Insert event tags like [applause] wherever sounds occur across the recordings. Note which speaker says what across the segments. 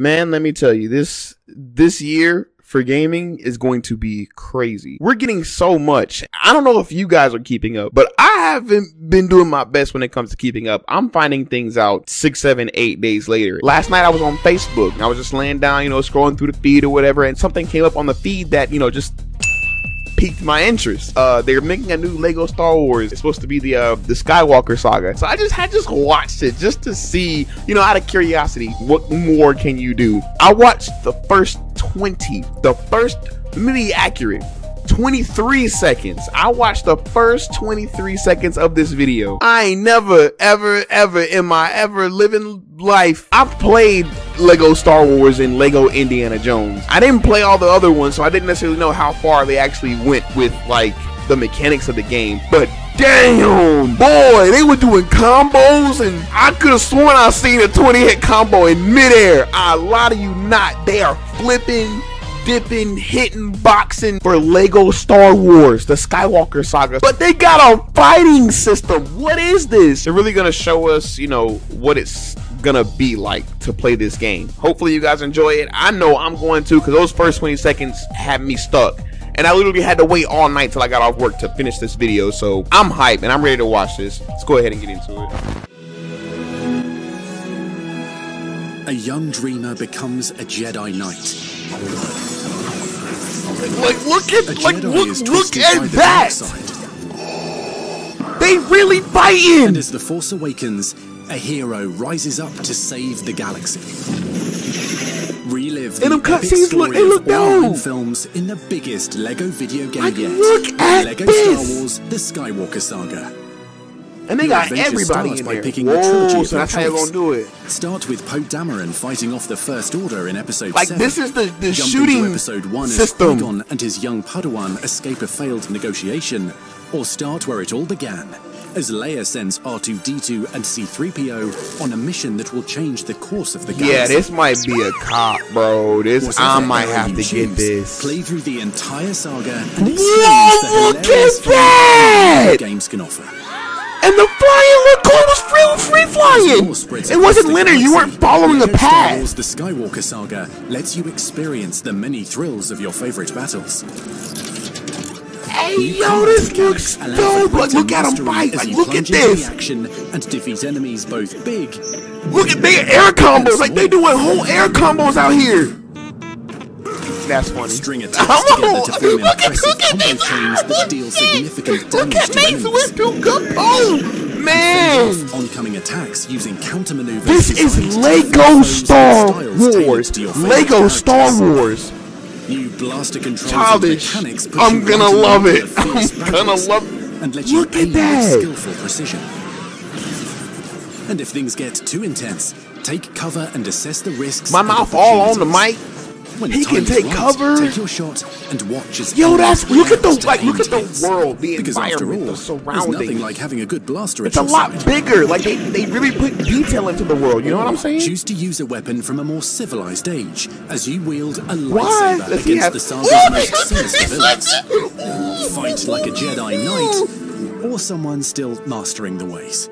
Speaker 1: Man, let me tell you, this this year for gaming is going to be crazy. We're getting so much. I don't know if you guys are keeping up, but I haven't been doing my best when it comes to keeping up. I'm finding things out six, seven, eight days later. Last night I was on Facebook. I was just laying down, you know, scrolling through the feed or whatever, and something came up on the feed that, you know, just piqued my interest. Uh, they're making a new Lego Star Wars. It's supposed to be the uh, the Skywalker saga. So I just had just watched it just to see, you know, out of curiosity, what more can you do? I watched the first 20, the first, let me be accurate. 23 seconds. I watched the first 23 seconds of this video. I ain't never, ever, ever in my ever living life, I've played Lego Star Wars and Lego Indiana Jones. I didn't play all the other ones, so I didn't necessarily know how far they actually went with like the mechanics of the game. But damn, boy, they were doing combos, and I could have sworn I seen a 20 hit combo in midair. I lie to you not. They are flipping dipping, hitting, boxing for Lego Star Wars, the Skywalker saga. But they got a fighting system. What is this? They're really gonna show us, you know, what it's gonna be like to play this game. Hopefully you guys enjoy it. I know I'm going to because those first 20 seconds had me stuck. And I literally had to wait all night till I got off work to finish this video. So I'm hyped and I'm ready to watch this. Let's go ahead and get into it.
Speaker 2: A young dreamer becomes a Jedi Knight.
Speaker 1: Like look
Speaker 2: A
Speaker 1: at like
Speaker 2: Jedi
Speaker 1: look look at that.
Speaker 2: Dark side.
Speaker 1: They really
Speaker 2: And as the Force awakens, a hero rises up to save the galaxy. Relive the
Speaker 1: And them
Speaker 2: epic
Speaker 1: cutscenes look-
Speaker 2: story
Speaker 1: they look
Speaker 2: of all nine films in the biggest Lego video game
Speaker 1: Like,
Speaker 2: yet.
Speaker 1: look at
Speaker 2: Lego
Speaker 1: this.
Speaker 2: Star Wars: The Skywalker Saga.
Speaker 1: And they
Speaker 2: Your
Speaker 1: got
Speaker 2: adventure
Speaker 1: everybody in
Speaker 2: by
Speaker 1: there.
Speaker 2: picking the trilogy
Speaker 1: Whoa,
Speaker 2: of
Speaker 1: so
Speaker 2: your
Speaker 1: that's how you're gonna do it.
Speaker 2: Start with Poe Dameron fighting off the First Order in Episode
Speaker 1: Like
Speaker 2: 7.
Speaker 1: this is the the
Speaker 2: Jump
Speaker 1: shooting
Speaker 2: into Episode 1
Speaker 1: system.
Speaker 2: as Qui-Gon and his young Padawan escape a failed negotiation, or start where it all began, as Leia sends R2-D2 and C-3PO on a mission that will change the course of the galaxy.
Speaker 1: Yeah, this might be a cop, bro. This
Speaker 2: Whatever
Speaker 1: I might have to get this.
Speaker 2: Play through the entire saga and experience
Speaker 1: Whoa,
Speaker 2: the hilarious
Speaker 1: that!
Speaker 2: games can offer.
Speaker 1: And the flying. It was free, free flying. It wasn't linear. You weren't following
Speaker 2: the Star
Speaker 1: path.
Speaker 2: Wars: The Skywalker Saga lets you experience the many thrills of your favorite battles.
Speaker 1: Hey, yo, this looks dope. Like, look at him fight. Like, look at
Speaker 2: plunge into the
Speaker 1: this.
Speaker 2: action and defeat enemies both big.
Speaker 1: Look at their air combos. Like they doing whole air combos out here. That's funny.
Speaker 2: String attacks together to form
Speaker 1: Look at, look at
Speaker 2: combo
Speaker 1: this.
Speaker 2: chains that deal significant
Speaker 1: Look at
Speaker 2: to enemies.
Speaker 1: Windu go. Oh, man.
Speaker 2: Oncoming attacks using counter maneuvers.
Speaker 1: This is Lego Star Wars. Lego Star Wars.
Speaker 2: New blaster controls
Speaker 1: Childish.
Speaker 2: and mechanics push
Speaker 1: I'm gonna
Speaker 2: right
Speaker 1: love it. I'm gonna love-
Speaker 2: And let
Speaker 1: Look
Speaker 2: you
Speaker 1: at that.
Speaker 2: skillful precision. And if things get too intense, take cover and assess the risks.
Speaker 1: My mouth all on the mic.
Speaker 2: When
Speaker 1: He can take
Speaker 2: right,
Speaker 1: cover.
Speaker 2: Take your shot and watch as
Speaker 1: Yo,
Speaker 2: enemies
Speaker 1: that's look at the
Speaker 2: react
Speaker 1: like look at the
Speaker 2: aimed hits.
Speaker 1: world, the
Speaker 2: Because after
Speaker 1: environment,
Speaker 2: all,
Speaker 1: the
Speaker 2: there's nothing like having a good blaster
Speaker 1: It's a lot
Speaker 2: side.
Speaker 1: bigger. Like they, they really put detail into the world. You know what I'm saying?
Speaker 2: Choose to use a weapon from a more civilized age as you wield a
Speaker 1: What?
Speaker 2: lightsaber
Speaker 1: Does
Speaker 2: against
Speaker 1: have-
Speaker 2: the saga's
Speaker 1: Ooh,
Speaker 2: most sinister
Speaker 1: this,
Speaker 2: villains. Fight like a Jedi Knight or someone still mastering the ways.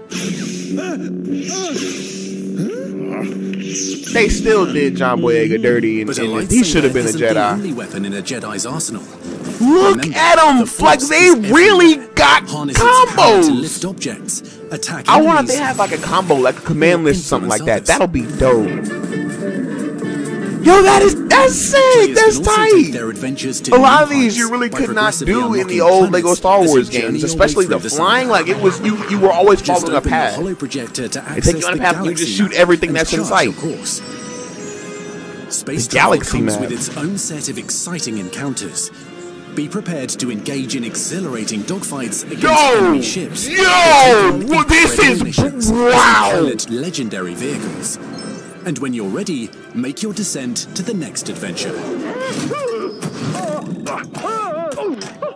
Speaker 1: They still did John Boyega dirty, and, and he should have been a
Speaker 2: the
Speaker 1: Jedi.
Speaker 2: only weapon in a Jedi's arsenal.
Speaker 1: Look
Speaker 2: Remember,
Speaker 1: at
Speaker 2: the
Speaker 1: them! Like they really
Speaker 2: everywhere.
Speaker 1: got
Speaker 2: power to
Speaker 1: combos.
Speaker 2: lift objects, attack
Speaker 1: I wonder if they have like a combo, like a command list, or something like that. That'll be dope. Yo, that is that's sick. That's
Speaker 2: can also take
Speaker 1: tight.
Speaker 2: their adventures to
Speaker 1: A lot of these you really could not do in the old Lego Star Wars games, especially the flying. Like it was, you you were always
Speaker 2: Just
Speaker 1: following a path.
Speaker 2: the holo projector to
Speaker 1: take you on a path and you just shoot everything that's in sight.
Speaker 2: course. Space
Speaker 1: The galaxy
Speaker 2: comes
Speaker 1: map.
Speaker 2: with its own set of exciting encounters. Be prepared to engage in exhilarating dogfights against
Speaker 1: Yo!
Speaker 2: enemy ships.
Speaker 1: Yo! Well, this is-
Speaker 2: missions as you
Speaker 1: wow!
Speaker 2: legendary vehicles. And when you're ready, make your descent to the next adventure.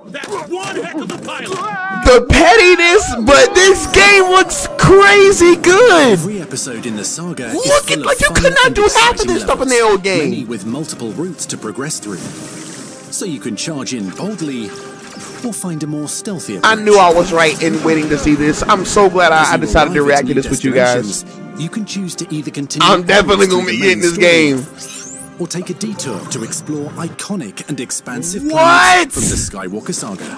Speaker 3: That's one heck of a pilot.
Speaker 1: The pettiness, but this game looks crazy good.
Speaker 2: Every episode in the saga
Speaker 1: Look at like you could not do half of
Speaker 2: exciting
Speaker 1: this stuff in the old game.
Speaker 2: Many with multiple routes to progress through. So you can charge in boldly or find a more stealthy
Speaker 1: I knew I was right in waiting to see this. I'm so glad I, I decided to react to this with you guys.
Speaker 2: You can choose to either continue.
Speaker 1: I'm definitely gonna be getting this game.
Speaker 2: Or take a detour to explore iconic and expansive
Speaker 1: What?
Speaker 2: planets from the Skywalker saga.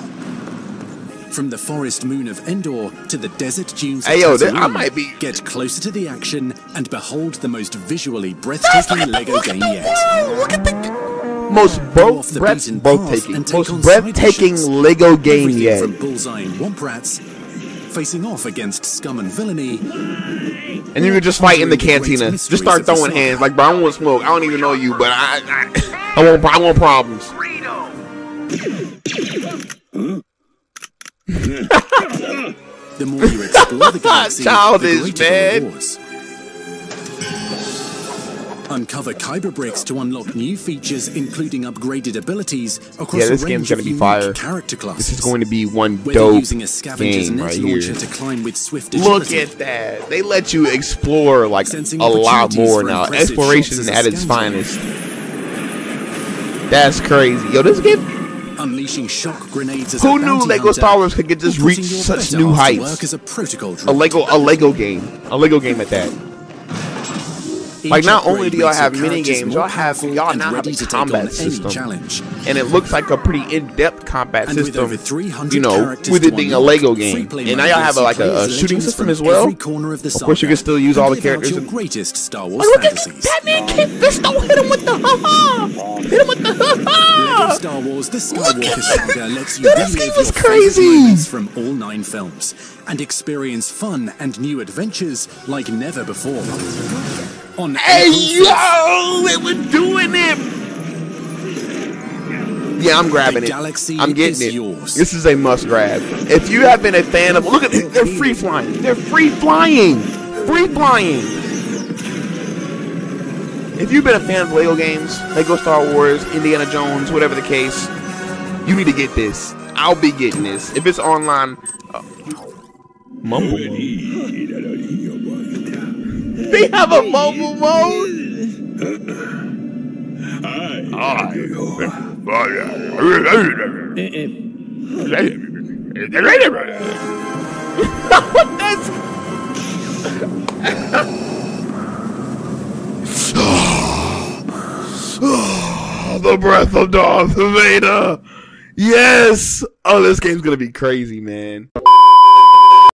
Speaker 2: From the forest moon of Endor to the desert dunes of
Speaker 1: Hey, yo, I
Speaker 2: Tatooine,
Speaker 1: might be-
Speaker 2: Get closer to the action and behold the most visually breathtaking Lego game yet.
Speaker 1: Look at the most breath, breathtaking,
Speaker 2: path and take
Speaker 1: most breathtaking. Lego game
Speaker 2: Everything
Speaker 1: yet.
Speaker 2: From Bullseye and Womp Rats, facing off against scum and villainy,
Speaker 1: And you can just fight in the
Speaker 2: Pondering the great
Speaker 1: cantina. Just start throwing hands. Like, bro, I want smoke. I don't even know you, but I, I, I want, I want problems.
Speaker 2: the more you explore the galaxy, [laughs]
Speaker 1: Childish,
Speaker 2: the
Speaker 1: man.
Speaker 2: rewards. Uncover Kyber bricks to unlock new features, including upgraded abilities across
Speaker 1: Yeah, this
Speaker 2: a
Speaker 1: game's
Speaker 2: range
Speaker 1: gonna
Speaker 2: of
Speaker 1: be
Speaker 2: unique
Speaker 1: fire.
Speaker 2: character classes.
Speaker 1: This is going to be one
Speaker 2: Whether
Speaker 1: dope
Speaker 2: using a scavenger's
Speaker 1: game right here.
Speaker 2: to climb with swift
Speaker 1: Look at that. They let you explore like
Speaker 2: Sensing
Speaker 1: a lot more now. Exploration at its finest. That's crazy. Yo, this game.
Speaker 2: unleashing shock grenades as
Speaker 1: Who
Speaker 2: a
Speaker 1: knew Lego Star Wars could get just reach such new heights?
Speaker 2: A protocol
Speaker 1: A. Lego, a Lego game, a Lego game at that. Like, not only do y'all have mini games, y'all have y'all
Speaker 2: and
Speaker 1: now have a
Speaker 2: to
Speaker 1: combat
Speaker 2: any
Speaker 1: system,
Speaker 2: challenge.
Speaker 1: and it looks like a pretty in-depth combat
Speaker 2: And
Speaker 1: system.
Speaker 2: 300
Speaker 1: You know, with it being a Lego game, and now y'all have a, like a, a shooting system as well.
Speaker 2: of,
Speaker 1: course, you can still use all the characters.
Speaker 2: Your greatest Star oh, Wars
Speaker 1: Look at
Speaker 2: fantasies.
Speaker 1: that man, Kit Fisto hit him with the ha ha. Hit him with the ha ha.
Speaker 2: Star Wars: The Skywalker. Saga lets you
Speaker 1: Yo, this
Speaker 2: relive your
Speaker 1: crazy.
Speaker 2: from all nine films and experience fun and new adventures like never before. On
Speaker 1: Hey yo, they were doing it. Yeah, I'm grabbing
Speaker 2: The
Speaker 1: it.
Speaker 2: galaxy
Speaker 1: I'm getting
Speaker 2: is
Speaker 1: it.
Speaker 2: yours.
Speaker 1: This is a must grab. If you have been a fan of, look at it, they're free flying. They're free flying. Free flying. If you've been a fan of Lego games, Lego Star Wars, Indiana Jones, whatever the case, you need to get this. I'll be getting this. If it's online, uh, mumble mode. They have a mobile mode. That's the breath of Darth Vader. Yes. Oh, this game's gonna be crazy, man.